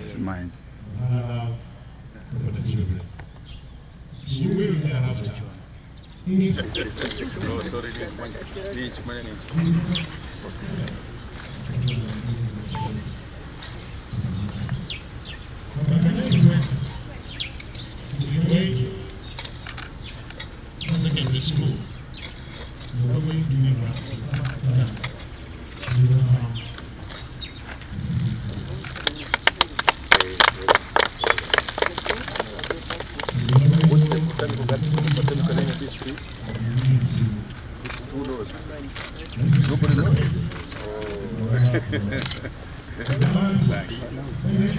simanyi. You are going to university. You Usted está. Who knows? Nobody knows.